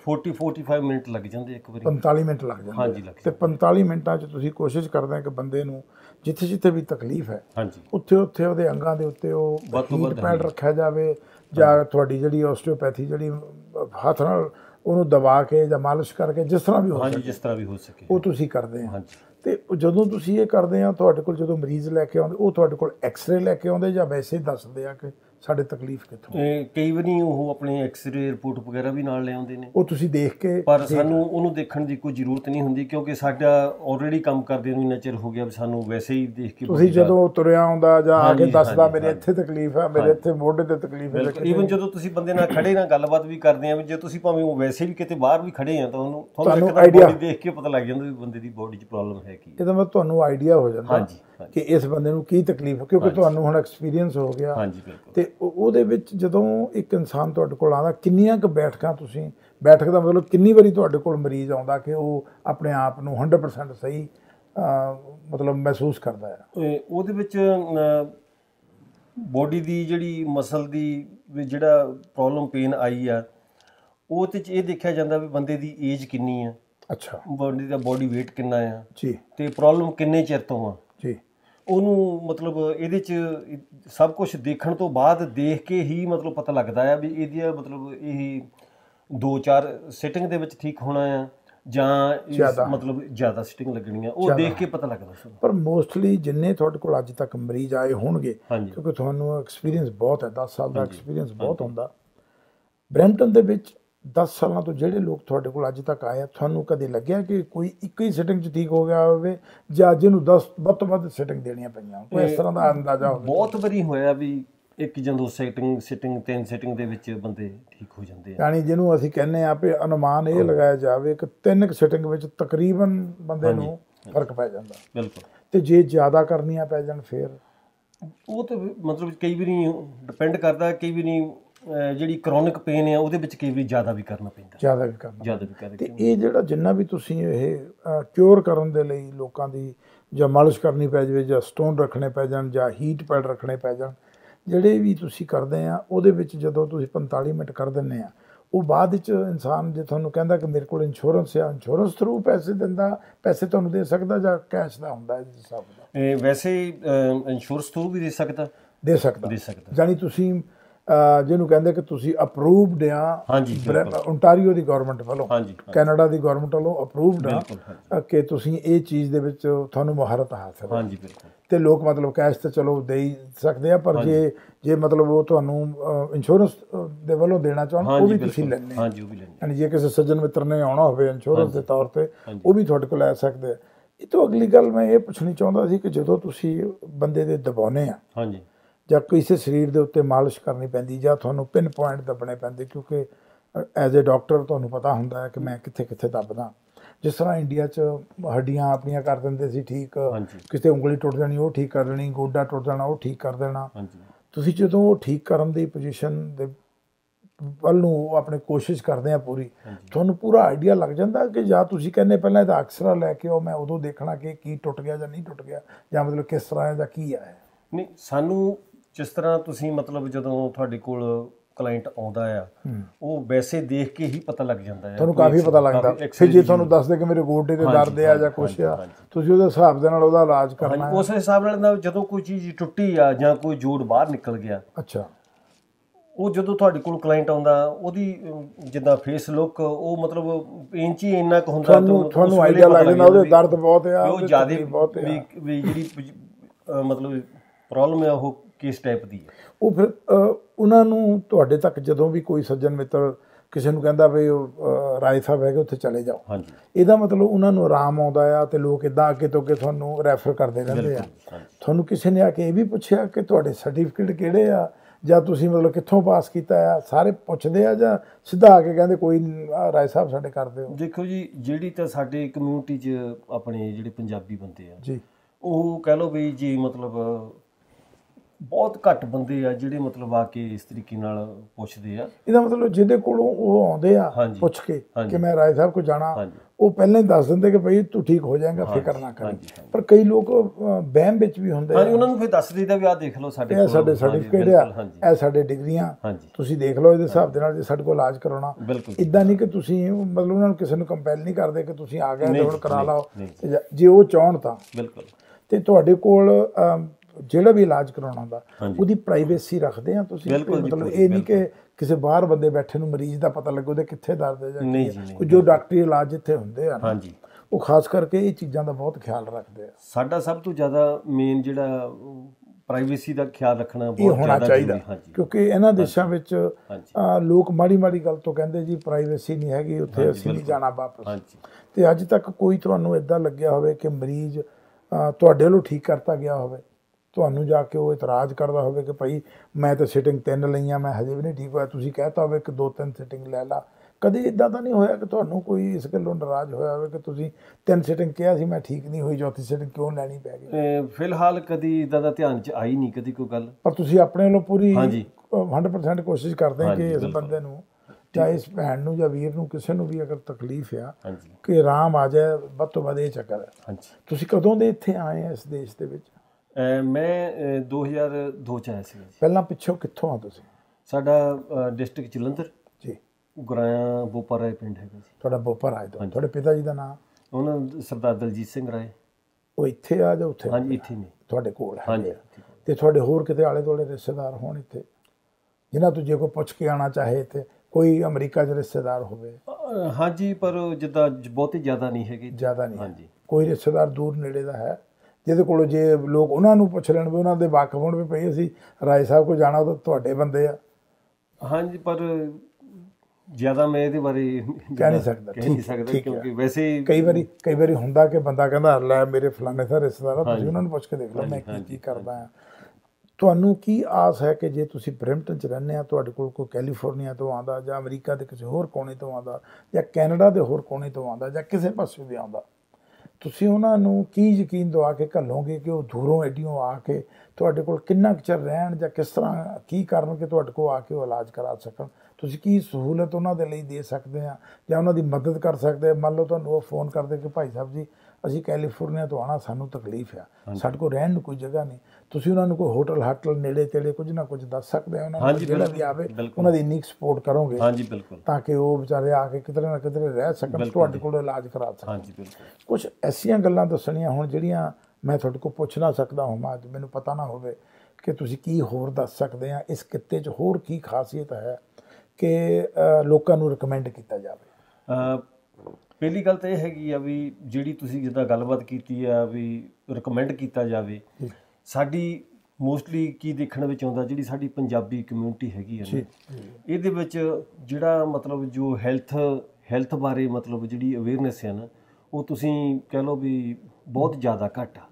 40 45 ਮਿੰਟ ਲੱਗ ਜਾਂਦੇ ਇੱਕ ਵਾਰੀ। 45 ਮਿੰਟ ਲੱਗ ਜਾਂਦੇ ਹਾਂਜੀ। ਲੱਗ ਤੇ 45 ਮਿੰਟਾਂ 'ਚ ਤੁਸੀਂ ਕੋਸ਼ਿਸ਼ ਕਰਦੇ ਆ ਕਿ ਬੰਦੇ ਨੂੰ ਜਿੱਥੇ ਜਿੱਥੇ ਵੀ ਤਕਲੀਫ ਹੈ ਹਾਂਜੀ। ਉੱਥੇ ਉੱਥੇ ਉਹਦੇ ਅੰਗਾਂ ਦੇ ਉੱਤੇ ਉਹ ਵੱਧ ਤੋਂ ਵੱਧ, ਪੈਡ। ਰੱਖਿਆ ਜਾਵੇ ਜਾਂ ਤੁਹਾਡੀ ਜਿਹੜੀ ਆਸਟੀਓਪੈਥੀ ਜਿਹੜੀ ਹੱਥ ਨਾਲ ਉਹਨੂੰ ਦਬਾ ਕੇ ਜਾਂ ਮਾਲਿਸ਼ ਕਰਕੇ ਜਿਸ ਤਰ੍ਹਾਂ ਵੀ ਹੋ ਸਕੇ। ਜਿਸ ਤਰ੍ਹਾਂ ਵੀ ਹੋ ਸਕੇ। ਉਹ ਤੁਸੀਂ ਕਰਦੇ ਹਾਂਜੀ। ਤੇ ਜਦੋਂ ਤੁਸੀਂ ਇਹ ਕਰਦੇ ਆ ਤੁਹਾਡੇ ਕੋਲ ਜਦੋਂ ਮਰੀਜ਼ ਲੈ ਕੇ ਆਉਂਦੇ ਉਹ ਤੁਹਾਡੇ ਕੋਲ ਐਕਸ-ਰੇ ਲੈ ਕੇ ਆਉਂਦੇ ਜਾਂ ਵੈਸੇ ਹੀ ਦੱਸਦੇ ਆ ਕਿ ਸਾਡੇ ਤਕਲੀਫ ਕਿੱਥੋਂ ਇਹ ਕਈ ਵਾਰੀ ਉਹ ਆਪਣੇ ਐਕਸ-ਰੇ ਰਿਪੋਰਟ ਵਗੈਰਾ ਵੀ ਨਾਲ ਲੈ ਆਉਂਦੇ ਨੇ। ਉਹ ਤੁਸੀਂ ਦੇਖ ਕੇ ਪਰ ਸਾਨੂੰ ਉਹਨੂੰ ਦੇਖਣ ਦੀ ਕੋਈ ਜ਼ਰੂਰਤ ਨਹੀਂ ਹੁੰਦੀ ਕਿਉਂਕਿ ਸਾਡਾ ਆਲਰੇਡੀ ਕੰਮ ਕਰਦੇ ਨੂੰ ਇੰਨਾ ਚਿਰ ਹੋ ਗਿਆ ਵੀ ਸਾਨੂੰ ਵੈਸੇ ਹੀ ਦੇਖ ਕੇ ਤੁਸੀਂ ਜਦੋਂ ਤੁਰਿਆ ਆਉਂਦਾ ਜਾਂ ਆ ਕੇ ਦੱਸਦਾ ਮੇਰੇ ਇੱਥੇ ਤਕਲੀਫ ਹੈ ਮੇਰੇ ਇੱਥੇ ਮੋਢੇ ਤੇ ਤਕਲੀਫ ਹੈ ਇਵਨ ਜਦੋਂ ਤੁਸੀਂ ਬੰਦੇ ਨਾਲ ਖੜੇ ਨਾਲ ਗੱਲਬਾਤ ਵੀ ਕਰਦੇ ਆ ਵੀ ਜੇ ਤੁਸੀਂ ਭਾਵੇਂ ਉਹ ਵੈਸੇ ਵੀ ਕਿਤੇ ਬਾਹਰ ਵੀ ਖੜੇ ਆ ਤਾਂ ਉਹਨੂੰ ਤੁਹਾਨੂੰ ਬੋਡੀ ਦੇਖ ਕੇ ਪਤਾ ਲੱਗ ਜਾਂਦਾ ਵੀ ਬੰਦੇ ਦੀ ਬੋਡੀ 'ਚ ਪ੍ਰੋਬਲਮ ਹੈ ਕੀ। ਇਹਦਾ ਮਤਲਬ ਤੁਹਾਨੂੰ ਆਈਡੀਆ ਹੋ ਜਾਂਦਾ। ਹਾਂਜੀ। ਕਿ ਇਸ ਬੰਦੇ ਨੂੰ ਕੀ ਤਕਲੀਫ ਹੈ ਕਿਉਂਕਿ ਤੁਹਾਨੂੰ ਹੁਣ ਐਕਸਪੀਰੀਅੰਸ ਹੋ ਗਿਆ। ਹਾਂਜੀ ਬਿਲਕੁਲ। ਤੇ ਉਹ- ਉਹਦੇ ਵਿੱਚ ਜਦੋਂ ਇੱਕ ਇਨਸਾਨ ਤੁਹਾਡੇ ਕੋਲ ਆਉਂਦਾ ਕਿੰਨੀਆਂ ਕੁ ਬੈਠਕਾਂ ਤੁਸੀਂ ਬੈਠਕ ਦਾ ਮਤਲਬ ਕਿੰਨੀ ਵਾਰੀ ਤੁਹਾਡੇ ਕੋਲ ਮਰੀਜ਼ ਆਉਂਦਾ ਕਿ ਉਹ ਆਪਣੇ ਆਪ ਨੂੰ 100% ਸਹੀ ਮਤਲਬ ਮਹਿਸੂਸ ਕਰਦਾ ਹੈ? ਉਹਦੇ ਵਿੱਚ ਬੋਡੀ ਦੀ ਜਿਹੜੀ ਮਸਲ ਦੀ ਜਿਹੜਾ ਪ੍ਰੋਬਲਮ ਪੇਨ ਆਈ ਆ ਉਹ ਤੇ 'ਚ ਇਹ ਦੇਖਿਆ ਜਾਂਦਾ ਵੀ ਬੰਦੇ ਦੀ ਏਜ ਕਿੰਨੀ ਆ। ਅੱਛਾ। ਬੋਡੀ ਦਾ ਬੋਡੀ weight ਕਿੰਨਾ ਆ। ਜੀ। ਤੇ ਪ੍ਰੋਬਲਮ ਕਿੰਨੇ ਚਿਰ ਤੋਂ ਆ? ਜੀ। ਉਹਨੂੰ ਮਤਲਬ ਇਹਦੇ ਚ ਸਭ ਕੁਝ ਦੇਖਣ ਤੋਂ ਬਾਅਦ ਦੇਖ ਕੇ ਹੀ ਮਤਲਬ ਪਤਾ ਲੱਗਦਾ ਆ ਵੀ ਇਹਦੀ ਮਤਲਬ ਇਹ ਦੋ ਚਾਰ ਸਿਟਿੰਗ ਦੇ ਵਿੱਚ ਠੀਕ ਹੋਣਾ ਆ ਜਾਂ। ਮਤਲਬ ਜ਼ਿਆਦਾ ਸਿਟਿੰਗ ਲੱਗਣੀ ਆ ਉਹ। ਦੇਖ ਕੇ ਪਤਾ ਲੱਗਦਾ ਸਾਨੂੰ ਪਰ ਮੋਸਟਲੀ ਜਿੰਨੇ ਤੁਹਾਡੇ ਕੋਲ ਅੱਜ ਤੱਕ ਮਰੀਜ਼ ਆਏ ਹੋਣਗੇ ਕਿਉਂਕਿ ਤੁਹਾਨੂੰ ਐਕਸਪੀਰੀਅੰਸ ਬਹੁਤ ਹੈ 10 ਸਾਲ ਦਾ ਐਕਸਪੀਰੀਅੰਸ ਬਹੁਤ ਹੁੰਦਾ। ਬ੍ਰੈਂਪਟਨ ਦੇ ਵਿੱਚ 10 ਸਾਲਾਂ ਤੋਂ ਜਿਹੜੇ ਲੋਕ ਤੁਹਾਡੇ ਕੋਲ ਅੱਜ ਤੱਕ ਆਏ ਆ ਤੁਹਾਨੂੰ ਕਦੇ ਲੱਗਿਆ ਕਿ ਕੋਈ ਇੱਕ ਹੀ ਸਿਟਿੰਗ 'ਚ ਠੀਕ ਹੋ ਗਿਆ ਹੋਵੇ ਜਾਂ ਜਿਹਨੂੰ 10 ਵੱਧ ਤੋਂ ਵੱਧ ਸਿਟਿੰਗ ਦੇਣੀਆਂ ਪਈਆਂ? ਕੋਈ ਇਸ ਤਰ੍ਹਾਂ ਦਾ ਅੰਦਾਜ਼ਾ ਹੋਵੇ? ਬਹੁਤ ਵਾਰੀ ਹੋਇਆ ਵੀ ਇੱਕ ਜਾਂ ਦੋ ਸਿਟਿੰਗ ਸਿਟਿੰਗ ਤਿੰਨ ਸਿਟਿੰਗ ਦੇ ਵਿੱਚ ਬੰਦੇ ਠੀਕ ਹੋ ਜਾਂਦੇ ਆ। ਯਾਨੀ ਜਿਹਨੂੰ ਅਸੀਂ ਕਹਿੰਦੇ ਆ ਵੀ ਅਨੁਮਾਨ ਇਹ ਲਗਾਇਆ ਜਾਵੇ ਕਿ ਤਿੰਨ ਸਿਟਿੰਗ ਵਿੱਚ ਤਕਰੀਬਨ ਬੰਦੇ ਨੂੰ ਫ਼ਰਕ ਪੈ ਜਾਂਦਾ। ਬਿਲਕੁਲ। ਤੇ ਜੇ ਜ਼ਿਆਦਾ ਕਰਨੀਆਂ ਪੈ ਜਾਣ ਫਿਰ? ਉਹ ਤਾਂ ਮਤਲਬ ਕਈ ਵਾਰੀ ਡਿਪੈਂਡ ਕਰਦਾ ਕਈ ਵਾਰੀ ਅਹ, ਜਿਹੜੀ ਕ੍ਰੋਨਿਕ ਪੇਨ ਆ ਉਹਦੇ ਵਿੱਚ ਕਈ ਵਾਰੀ ਜ਼ਿਆਦਾ ਵੀ ਕਰਨਾ ਪੈਂਦਾ। ਜ਼ਿਆਦਾ ਵੀ ਕਰਨਾ ਜ਼ਿਆਦਾ ਵੀ ਕਰਦੇ ਤੇ ਇਹ ਜਿਹੜਾ ਜਿੰਨਾ ਵੀ ਤੁਸੀਂ ਇਹ ਕਿਉਰ ਕਰਨ ਦੇ ਲਈ ਲੋਕਾਂ ਦੀ ਜਾਂ ਮਾਲਿਸ਼ ਕਰਨੀ ਪੈ ਜਾਵੇ ਜਾਂ ਸਟੋਨ ਰੱਖਣੇ ਪੈ ਜਾਣ ਜਾਂ ਹੀਟ ਪੈਡ ਰੱਖਣੇ ਪੈ ਜਾਣ ਜਿਹੜੇ ਵੀ ਤੁਸੀਂ ਕਰਦੇ ਆ ਉਹਦੇ ਵਿੱਚ ਜਦੋਂ ਤੁਸੀਂ 45 ਮਿੰਟ ਕਰ ਦਿੰਨੇ ਆ ਉਹ ਬਾਅਦ ਵਿੱਚ ਇਨਸਾਨ ਜੇ ਤੁਹਾਨੂੰ ਕਹਿੰਦਾ ਕਿ ਮੇਰੇ ਕੋਲ ਇੰਸ਼ੋਰੈਂਸ ਆ ਇੰਸ਼ੋਰੈਂਸ ਥਰੂ ਪੈਸੇ ਦਿੰਦਾ ਪੈਸੇ ਤੁਹਾਨੂੰ ਦੇ ਸਕਦਾ ਜਾਂ ਕੈਸ਼ ਦਾ ਹੁੰਦਾ ਇਸ ਹਿਸਾਬ ਦਾ ਇਹ ਵੈਸੇ ਇੰਸ਼ੋਰੈਂਸ ਤੋਂ ਵੀ ਦੇ ਸਕਦਾ। ਦੇ ਸਕਦਾ। ਦੇ ਸਕਦਾ। ਜਾਨੀ ਤੁਸੀਂ ਜਿਹਨੂੰ ਕਹਿੰਦੇ ਕਿ ਤੁਸੀਂ ਅਪਰੂਵਡ ਆ ਹਾਂਜੀ ਓਨਟਾਰੀਓ ਦੀ ਗਵਰਨਮੈਂਟ ਵੱਲੋਂ ਕੈਨੇਡਾ ਦੀ ਗਵਰਨਮੈਂਟ ਵੱਲੋਂ ਅਪਰੂਵਡ ਆ ਕਿ ਤੁਸੀਂ ਇਹ ਚੀਜ਼ ਦੇ ਵਿੱਚ ਤੁਹਾਨੂੰ ਮਹਾਰਤ ਹਾਸਲ ਹੈ ਹਾਂਜੀ ਬਿਲਕੁਲ। ਤੇ ਲੋਕ ਮਤਲਬ ਕੈਸ਼ ਤੇ ਚਲੋ ਦੇ ਹੀ ਸਕਦੇ ਆ ਪਰ ਜੇ ਜੇ ਮਤਲਬ ਉਹ ਤੁਹਾਨੂੰ ਇੰਸ਼ੋਰੈਂਸ ਦੇ ਵੱਲੋਂ ਦੇਣਾ ਚਾਹਣ ਉਹ ਵੀ ਤੁਸੀਂ ਲੈਣੇ ਹਾਂਜੀ ਉਹ ਵੀ ਲੈਣੇ ਯਾਨੀ ਜੇ ਕਿਸੇ ਸੱਜਣ ਮਿੱਤਰ ਨੇ ਆਉਣਾ ਹੋਵੇ ਇੰਸ਼ੋਰੈਂਸ ਦੇ ਤੌਰ ਤੇ ਉਹ ਵੀ ਤੁਹਾਡੇ ਕੋਲ ਲੈ ਸਕਦੇ ਆ। ਇਹ ਤੋਂ ਅਗਲੀ ਗੱਲ ਮੈਂ ਇਹ ਪੁੱਛਣੀ ਚਾਹੁੰਦਾ ਸੀ ਕਿ ਜਦੋਂ ਤੁਸੀਂ ਬੰਦੇ ਦੇ ਦਬਾਉਨੇ ਆ ਹਾਂਜੀ। ਜਾਂ ਕਿਸੇ ਸਰੀਰ ਦੇ ਉੱਤੇ ਮਾਲਿਸ਼ ਕਰਨੀ ਪੈਂਦੀ ਜਾਂ ਤੁਹਾਨੂੰ ਪਿਨ ਪੁਆਇੰਟ ਦੱਬਣੇ ਪੈਂਦੇ ਕਿਉਂਕਿ ਐਜ਼ ਅ ਡਾਕਟਰ ਤੁਹਾਨੂੰ ਪਤਾ ਹੁੰਦਾ ਹੈ ਕਿ ਮੈਂ ਕਿੱਥੇ ਕਿੱਥੇ ਦੱਬਦਾ। ਜਿਸ ਤਰ੍ਹਾਂ ਇੰਡੀਆ 'ਚ ਹੱਡੀਆਂ ਆਪਣੀਆਂ ਕਰ ਦਿੰਦੇ ਸੀ ਠੀਕ ਕਿਤੇ ਉਂਗਲੀ ਟੁੱਟ ਜਾਣੀ ਉਹ ਠੀਕ ਕਰ ਦੇਣੀ ਗੋਡਾ ਟੁੱਟ ਜਾਣਾ ਉਹ ਠੀਕ ਕਰ ਦੇਣਾ। ਤੁਸੀਂ ਜਦੋਂ ਉਹ ਠੀਕ ਕਰਨ ਦੀ ਪੋਜੀਸ਼ਨ ਦੇ ਵੱਲ ਨੂੰ ਉਹ ਆਪਣੇ ਕੋਸ਼ਿਸ਼ ਕਰਦੇ ਆ ਪੂਰੀ ਤੁਹਾਨੂੰ ਪੂਰਾ ਆਈਡੀਆ ਲੱਗ ਜਾਂਦਾ ਕਿ ਜਾਂ ਤੁਸੀਂ ਕਹਿੰਦੇ ਪਹਿਲਾਂ ਇਹਦਾ ਅਕਸਰਾ ਲੈ ਕੇ ਆਓ ਮੈਂ ਉਦੋਂ ਦੇਖਣਾ ਕਿ ਕੀ ਟੁੱਟ ਗਿਆ ਜਾਂ ਨਹੀਂ ਟੁੱਟ ਗਿਆ ਜਾਂ ਮਤਲਬ ਕਿਸ ਤਰ੍ਹਾਂ ਹੈ ਜਾਂ ਕੀ ਹੈ। ਨਹੀਂ ਸਾਨੂੰ ਜਿਸ ਤਰ੍ਹਾਂ ਤੁਸੀਂ ਮਤਲਬ ਜਦੋਂ ਤੁਹਾਡੇ ਕੋਲ ਕਲਾਇੰਟ ਆਉਂਦਾ ਆ ਹੂੰ। ਉਹ ਵੈਸੇ ਦੇਖ ਕੇ ਹੀ ਪਤਾ ਲੱਗ ਜਾਂਦਾ ਹੈ। ਤੁਹਾਨੂੰ ਕਾਫੀ ਪਤਾ ਲੱਗਦਾ। ਫਿਰ ਜੇ ਤੁਹਾਨੂੰ ਦੱਸਦੇ ਕਿ ਮੇਰੇ ਗੋਡੇ ਤੇ ਦਰਦ ਆ ਜਾਂ ਕੁਛ ਆ। ਤੁਸੀਂ ਉਹਦੇ ਹਿਸਾਬ ਦੇ ਨਾਲ ਉਹਦਾ ਇਲਾਜ ਕਰਨਾ ਹਾਂਜੀ ਉਸ ਹਿਸਾਬ ਨਾਲ ਜਦੋਂ ਕੋਈ ਚੀਜ਼ ਟੁੱਟੀ ਆ ਜਾਂ ਕੋਈ ਜੋੜ ਬਾਹਰ ਨਿਕਲ ਗਿਆ ਅੱਛਾ। ਉਹ ਜਦੋਂ ਤੁਹਾਡੇ ਕੋਲ ਕਲਾਇੰਟ ਆਉਂਦਾ ਉਹਦੀ ਜਿੱਦਾਂ ਫੇਸ ਲੁੱਕ ਉਹ ਮਤਲਬ ਇੰਚ ਹੀ ਇੰਨਾ ਕੁ ਹੁੰਦਾ ਤੁਹਾਨੂੰ ਤੁਹਾਨੂੰ ਆਈਡੀਆ ਲੱਗ ਜਾਂਦਾ ਉਹਦੇ ਦਰਦ ਬਹੁਤ ਆ ਉਹ ਜ਼ਿਆਦਾ ਆ। ਵੀ ਜਿਹੜੀ ਮਤਲਬ ਪ੍ਰੋਬਲਮ ਹੈ ਉਹ ਕਿਸ ਟਾਈਪ ਦੀ ਹੈ? ਉਹ ਫਿਰ ਅ, ਉਹਨਾਂ ਨੂੰ ਤੁਹਾਡੇ ਤੱਕ ਜਦੋਂ ਵੀ ਕੋਈ ਸੱਜਣ ਮਿੱਤਰ ਕਿਸੇ ਨੂੰ ਕਹਿੰਦਾ ਵੀ ਉਹ, ਅ, ਰਾਏ ਸਾਹਿਬ ਹੈਗੇ ਉੱਥੇ ਚਲੇ ਜਾਓ। ਹਾਂਜੀ। ਇਹਦਾ ਮਤਲਬ ਉਹਨਾਂ ਨੂੰ ਆਰਾਮ ਆਉਂਦਾ ਆ ਤੇ ਲੋਕ ਇਦਾਂ ਅੱਗੇ ਤੋਂ ਅੱਗੇ ਤੁਹਾਨੂੰ ਰੈਫਰ ਕਰਦੇ ਰਹਿੰਦੇ ਆ। ਹਾਂਜੀ। ਤੁਹਾਨੂੰ ਕਿਸੇ ਨੇ ਆ ਕੇ ਇਹ ਵੀ ਪੁੱਛਿਆ ਕਿ ਤੁਹਾਡੇ ਸਰਟੀਫਿਕੇਟ ਕਿਹੜੇ ਆ? ਜਾਂ ਤੁਸੀਂ ਮਤਲਬ ਕਿੱਥੋਂ ਪਾਸ ਕੀਤਾ ਆ? ਸਾਰੇ ਪੁੱਛਦੇ ਆ ਜਾਂ ਸਿੱਧਾ ਆ ਕੇ ਕਹਿੰਦੇ ਕੋਈ ਨੀ, ਆਹ ਰਾਏ ਸਾਹਿਬ ਸਾਡੇ ਕਰਦੇ ਹੋ। ਦੇਖੋ ਜੀ ਜਿਹੜੀ ਤਾਂ ਸਾਡੇ ਕਮਿਊਨਿਟੀ 'ਚ ਆਪਣੇ ਜਿਹੜੇ ਪੰਜਾਬੀ ਬੰਦੇ ਆ ਜੀ। ਉਹ ਕਹਿ ਲਓ ਵੀ ਜੀ ਮਤਲਬ ਬਹੁਤ ਘੱਟ ਬੰਦੇ ਆ ਜਿਹੜੇ ਮਤਲਬ ਆ ਕੇ ਇਸ ਤਰੀਕੇ ਨਾਲ ਪੁੱਛਦੇ ਆ। ਇਹਦਾ ਮਤਲਬ ਜਿਹਦੇ ਕੋਲੋਂ ਉਹ ਆਉਂਦੇ ਆ। ਪੁੱਛ ਕੇ। ਕਿ ਮੈਂ ਰਾਏ ਸਾਹਿਬ ਕੋ ਜਾਣਾ ਉਹ ਪਹਿਲਾਂ ਹੀ ਦੱਸ ਦਿੰਦੇ ਕਿ ਭਈ ਤੂੰ ਠੀਕ ਹੋ ਜਾਏਗਾ ਫਿਕਰ ਨਾ ਕਰ। ਪਰ ਕਈ ਲੋਕ ਅ, ਵਹਿਮ ਵਿੱਚ ਵੀ ਹੁੰਦੇ ਹਾਂਜੀ ਆ ਉਹਨਾਂ ਨੂੰ ਫਿਰ ਦੱਸ ਦਈਦਾ ਵੀ ਆਹ ਦੇਖ ਲਓ ਸਾਡੇ ਇਹ ਕੋਲ। ਸਾਡੇ ਸਰਟੀਫਿਕੇਟ ਆ ਇਹ ਸਾਡੇ ਡਿਗਰੀਆਂ ਤੁਸੀਂ ਦੇਖ ਲਓ ਇਹਦੇ ਹਿਸਾਬ ਦੇ ਨਾਲ ਜੇ ਸਾਡੇ ਕੋਲ ਇਲਾਜ ਕਰਾਉਣਾ। ਇਦਾਂ ਨਹੀਂ ਕਿ ਤੁਸੀਂ ਮਤਲਬ ਉਹਨਾਂ ਨੂੰ ਕਿਸੇ ਨੂੰ ਕੰਪੈਲ ਨਹੀਂ ਕਰਦੇ ਕਿ ਤੁਸੀਂ ਆ ਗਏ ਤੇ ਹੁਣ ਕਰਾ ਲਓ। ਜਾਂ- ਉਹ ਚਾਹਣ ਤਾਂ। ਬਿਲਕੁਲ। ਤੇ ਤੁਹਾਡੇ ਕੋਲ ਜਿਹੜਾ ਵੀ ਇਲਾਜ ਕਰਾਉਣਾ ਹੁੰਦਾ। ਉਹਦੀ ਪ੍ਰਾਈਵੇਸੀ ਰੱਖਦੇ ਆ ਤੁਸੀਂ। ਮਤਲਬ ਇਹ ਨਹੀਂ ਕਿ ਕਿਸੇ ਬਾਹਰ ਬੰਦੇ ਬੈਠੇ ਨੂੰ ਮਰੀਜ਼ ਦਾ ਪਤਾ ਲੱਗੇ ਉਹਦੇ ਕਿੱਥੇ ਦਰਦ ਹੈ ਜਾਂ ਕੀ। ਜੀ, ਨਹੀਂ, ਕੋਈ ਜੋ ਡਾਕਟਰੀ ਇਲਾਜ ਜਿੱਥੇ ਹੁੰਦੇ ਆ ਹਾਂਜੀ। ਉਹ ਖਾਸ ਕਰਕੇ ਇਹ ਚੀਜ਼ਾਂ ਦਾ ਬਹੁਤ ਖਿਆਲ ਰੱਖਦੇ ਆ। ਸਾਡਾ ਸਭ ਤੋਂ ਜ਼ਿਆਦਾ ਮੇਨ ਜਿਹੜਾ ਪ੍ਰਾਈਵੇਸੀ ਦਾ ਖਿਆਲ ਰੱਖਣਾ ਬਹੁਤ ਜ਼ਿਆਦਾ ਚਾਹੀਦਾ ਕਿਉਂਕਿ ਇਹਨਾਂ ਦੇਸ਼ਾਂ ਵਿੱਚ ਲੋਕ ਮਾੜੀ ਮਾੜੀ ਗੱਲ ਤੋਂ ਕਹਿੰਦੇ ਜੀ ਪ੍ਰਾਈਵੇਸੀ ਨਹੀਂ ਹੈਗੀ ਉੱਥੇ ਅਸੀਂ ਨਹੀਂ। ਜਾਣਾ ਵਾਪਸ। ਹਾਂਜੀ। ਤੇ ਅੱਜ ਤੱਕ ਕੋਈ ਤੁਹਾਨੂੰ ਇਦਾਂ ਲੱਗਿਆ ਹੋਵੇ ਕਿ ਮਰੀਜ਼ ਤੁਹਾਡੇ ਵੱਲੋਂ ਠੀਕ ਕਰਤਾ ਗਿਆ ਹੋਵੇ? ਤੁਹਾਨੂੰ ਜਾ ਕੇ ਉਹ ਇਤਰਾਜ਼ ਕਰਦਾ ਹੋਵੇ ਕਿ ਭਾਈ ਮੈਂ ਤਾਂ ਸਿਟਿੰਗ ਤਿੰਨ ਲਈਆਂ ਮੈਂ ਹਜੇ ਵੀ ਨਹੀਂ ਠੀਕ ਹੋਇਆ। ਤੁਸੀਂ ਕਹਿਤਾ ਹੋਵੇ ਕਿ ਦੋ ਤਿੰਨ ਸਿਟਿੰਗ ਲੈ ਲਾ। ਕਦੇ ਇਦਾਂ ਤਾਂ ਨਹੀਂ ਹੋਇਆ ਕਿ ਤੁਹਾਨੂੰ ਕੋਈ ਇਸ ਗੱਲੋਂ ਨਾਰਾਜ਼ ਹੋਇਆ ਹੋਵੇ ਕਿ ਤੁਸੀਂ ਤਿੰਨ ਸਿਟਿੰਗ ਕਿਹਾ ਸੀ ਮੈਂ ਠੀਕ ਨਹੀਂ ਹੋਈ ਚੌਥੀ ਸਿਟਿੰਗ ਕਿਉਂ ਲੈਣੀ ਪੈ ਗਈ? ਫਿਲਹਾਲ ਕਦੀ ਇਦਾਂ ਦਾ ਧਿਆਨ ਚ ਆਈ ਨਹੀਂ ਕਦੀ ਕੋਈ ਗੱਲ? ਪਰ ਤੁਸੀਂ ਆਪਣੇ ਵੱਲੋਂ ਪੂਰੀ ਹਾਂਜੀ। ਅ, 100% ਕੋਸ਼ਿਸ਼ ਕਰਦੇ ਹੋ ਕਿ ਇਸ। ਬੰਦੇ ਨੂੰ ਚਾਹੇ ਇਸ ਭੈਣ ਨੂੰ ਜਾਂ ਵੀਰ ਨੂੰ ਕਿਸੇ ਨੂੰ ਵੀ ਅਗਰ ਤਕਲੀਫ ਆ ਕਿ ਆਰਾਮ ਆ ਜਾਏ ਵੱਧ ਤੋਂ ਵੱਧ ਇਹ ਚੱਕਰ ਹੈ। ਹਾਂਜੀ। ਤੁਸੀਂ ਕਦੋਂ ਦੇ ਇੱਥੇ ਆਏ ਆ ਇਸ ਦੇਸ਼ ਦੇ ਵਿੱਚ? ਮੈਂ ਅਹ 2002 ਚ ਆਇਆ ਸੀ ਜੀ। ਪਹਿਲਾਂ ਪਿੱਛੋਂ ਕਿੱਥੋਂ ਆ ਤੁਸੀਂ? ਸਾਡਾ ਡਿਸਟ੍ਰਿਕਟ ਜਲੰਧਰ ਜੀ। ਗੁਰਾਇਆ ਬੋਪਾ ਰਾਏ ਪਿੰਡ ਹੈਗਾ ਜੀ। ਤੁਹਾਡਾ ਬੋਪਰ ਆਏ ਤੋਂ। ਤੁਹਾਡੇ ਪਿਤਾ ਜੀ ਦਾ ਨਾਮ ਉਹਨਾਂ ਦਾ ਸਰਦਾਰ ਦਲਜੀਤ ਸਿੰਘ ਰਾਏ। ਉਹ ਇੱਥੇ ਆ ਜਾਂ ਉੱਥੇ? ਹਾਂਜੀ ਇੱਥੇ ਨੇ। ਤੁਹਾਡੇ ਕੋਲ ਹਾਂਜੀ ਹੈ ਤੇ ਤੁਹਾਡੇ ਹੋਰ ਕਿਤੇ ਆਲੇ ਦੁਆਲੇ ਰਿਸ਼ਤੇਦਾਰ ਹੋਣ ਇੱਥੇ? ਜਿਨ੍ਹਾਂ ਤੋਂ ਜੇ ਕੋਈ ਪੁੱਛ ਕੇ ਆਣਾ ਚਾਹੇ ਤੇ ਕੋਈ ਅਮਰੀਕਾ 'ਚ ਰਿਸ਼ਤੇਦਾਰ ਹੋਵੇ? ਹਾਂਜੀ ਪਰ ਜਿੱਦਾਂ ਬਹੁਤੇ ਜ਼ਿਆਦਾ ਨਹੀਂ ਹੈਗੇ। ਜ਼ਿਆਦਾ ਨਹੀਂ। ਹਾਂਜੀ। ਕੋਈ ਰਿਸ਼ਤੇਦਾਰ ਦੂਰ ਨੇੜੇ ਦਾ ਹੈ? ਜਿਹਦੇ ਕੋਲ ਜੇ ਲੋਕ ਉਹਨਾਂ ਨੂੰ ਪੁੱਛ ਲੈਣ ਵੀ ਉਹਨਾਂ ਦੇ ਵਾਕਫ ਹੋਣ ਵੀ ਭਈ ਅਸੀਂ ਰਾਏ ਸਾਹਿਬ ਕੋ ਜਾਣਾ ਤਾਂ ਤੁਹਾਡੇ ਬੰਦੇ ਆ ਹਾਂਜੀ ਪਰ ਜ਼ਿਆਦਾ ਮੈਂ ਇਹਦੇ ਬਾਰੇ ਕਹਿ ਨਹੀਂ ਸਕਦਾ। ਕਹਿ ਨਹੀਂ ਸਕਦਾ। ਕਿਉਂਕਿ ਵੈਸੇ ਕਈ ਵਾਰੀ ਕਈ ਵਾਰੀ ਹੁੰਦਾ ਕਿ ਬੰਦਾ ਕਹਿੰਦਾ ਲੈ ਮੇਰੇ ਫਲਾਣੇ ਦਾ ਰਿਸ਼ਤੇਦਾਰ ਆ ਤੁਸੀਂ। ਉਹਨਾਂ ਨੂੰ ਪੁੱਛ ਕੇ ਦੇਖ ਲਓ ਮੈਂ ਕੀ ਕੀ ਕਰਦਾ ਆ ਤੁਹਾਨੂੰ ਕੀ ਆਸ ਹੈ ਕਿ ਜੇ ਤੁਸੀਂ ਬ੍ਰੈਂਪਟਨ ਚ ਰਹਿੰਦੇ ਆ ਤੁਹਾਡੇ ਕੋਲ ਕੋਈ ਕੈਲੀਫੋਰਨੀਆ ਤੋਂ ਆਉਂਦਾ ਜਾਂ ਅਮਰੀਕਾ ਦੇ ਕਿਸੇ ਹੋਰ ਕੋਨੇ ਤੋਂ ਆਉਂਦਾ ਜਾਂ ਕੈਨੇਡਾ ਦੇ ਹੋਰ ਕੋਨੇ ਤੋਂ ਆਉਂਦਾ ਜਾਂ ਕਿਸੇ ਪਾਸੇ ਵੀ ਆਉਂਦਾ ਤੁਸੀਂ ਉਹਨਾਂ ਨੂੰ ਕੀ ਯਕੀਨ ਦਵਾ ਕੇ ਘੱਲੋਗੇ ਕਿ ਉਹ ਦੂਰੋਂ ਐਡੀਆਂ ਆ ਕੇ ਤੁਹਾਡੇ ਕੋਲ ਕਿੰਨਾ ਕੁ ਚਿਰ ਰਹਿਣ ਜਾਂ ਕਿਸ ਤਰ੍ਹਾਂ, ਕੀ ਕਰਨ ਕਿ ਤੁਹਾਡੇ ਕੋਲ ਆ ਕੇ ਉਹ ਇਲਾਜ ਕਰਾ ਸਕਣ? ਤੁਸੀਂ ਕੀ ਸਹੂਲਤ ਉਹਨਾਂ ਦੇ ਲਈ ਦੇ ਸਕਦੇ ਆ ਜਾਂ ਉਹਨਾਂ ਦੀ ਮਦਦ ਕਰ ਸਕਦੇ ਆ ਮੰਨ ਲਓ ਤੁਹਾਨੂੰ ਉਹ ਫੋਨ ਕਰਦੇ ਕਿ ਭਾਈ ਸਾਹਿਬ ਜੀ ਅਸੀਂ ਕੈਲੀਫੋਰਨੀਆ ਤੋਂ ਆਣਾ ਸਾਨੂੰ ਤਕਲੀਫ ਆ। ਸਾਡੇ ਕੋਲ ਰਹਿਣ ਨੂੰ ਕੋਈ ਜਗ੍ਹਾ ਨਹੀਂ। ਤੁਸੀਂ ਉਹਨਾਂ ਨੂੰ ਕੋਈ ਹੋਟਲ ਹਾਟਲ ਨੇੜੇ ਤੇੜੇ ਕੁਝ ਨਾ ਕੁਝ ਦੱਸ ਸਕਦੇ ਆ ਉਹਨਾਂ ਨੂੰ ਜਿਹੜਾ ਵੀ ਆਵੇ। ਉਹਨਾਂ ਦੀ ਇੰਨੀ ਸਪੋਰਟ ਕਰੋਗੇ ਹਾਂਜੀ ਬਿਲਕੁਲ। ਤਾਂ ਕਿ ਉਹ ਵਿਚਾਰੇ ਆ ਕੇ ਕਿਤੇ ਨਾ ਕਿਤੇ ਰਹਿ ਸਕਣ ਤੁਹਾਡੇ। ਕੋਲ ਇਲਾਜ ਕਰਾ ਸਕਣ। ਹਾਂਜੀ ਬਿਲਕੁਲ। ਕੁਝ ਐਸੀਆਂ ਗੱਲਾਂ ਦੱਸਣੀਆਂ ਹੁਣ ਜਿਹੜੀਆਂ ਮੈਂ ਤੁਹਾਡੇ ਕੋਲ ਪੁੱਛ ਨਾ ਸਕਦਾ ਹਾਂ ਅੱਜ ਮੈਨੂੰ ਪਤਾ ਨਾ ਹੋਵੇ ਕਿ ਤੁਸੀਂ ਕੀ ਹੋਰ ਦੱਸ ਸਕਦੇ ਆ ਇਸ ਕਿੱਤੇ 'ਚ ਹੋਰ ਕੀ ਖਾਸੀਅਤ ਹੈ ਕਿ ਲੋਕਾਂ ਨੂੰ ਰეკਮੈਂਡ ਕੀਤਾ ਜਾਵੇ? ਪਹਿਲੀ ਗੱਲ ਤਾਂ ਇਹ ਹੈਗੀ ਆ ਵੀ ਜਿਹੜੀ ਤੁਸੀਂ ਜਿੱਦਾਂ ਗੱਲਬਾਤ ਕੀਤੀ ਆ ਵੀ ਰეკਮੈਂਡ ਕੀਤਾ ਜਾਵੇ ਸਾਡੀ ਮੋਸਟਲੀ ਕੀ ਦੇਖਣ ਵਿੱਚ ਆਉਂਦਾ ਜਿਹੜੀ ਸਾਡੀ ਪੰਜਾਬੀ ਕਮਿਊਨਿਟੀ ਹੈਗੀ ਆ ਇਹਦੇ ਵਿੱਚ ਜਿਹੜਾ ਮਤਲਬ ਜੋ ਹੈਲਥ ਹੈਲਥ ਬਾਰੇ ਮਤਲਬ ਜਿਹੜੀ ਅਵੇਅਰਨੈਸ ਹੈ ਨਾ ਉਹ ਤੁਸੀਂ ਕਹਿ ਲਓ ਵੀ ਬਹੁਤ ਜ਼ਿਆਦਾ ਘੱਟ ਆ।